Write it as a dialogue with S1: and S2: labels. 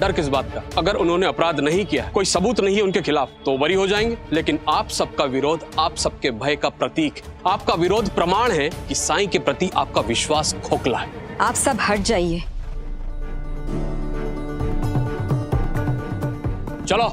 S1: डर किस बात का? अगर उन्होंने अपराध नहीं किया कोई सबूत नहीं है उनके खिलाफ तो बरी हो जाएँगे। लेकिन आप सबका विरोध आप सबके भय का प्रतीक। आपका विरोध प्रमाण है कि साईं के प्रति आपका विश्वास खोखला है।
S2: आप सब हट जाइए।
S1: चलो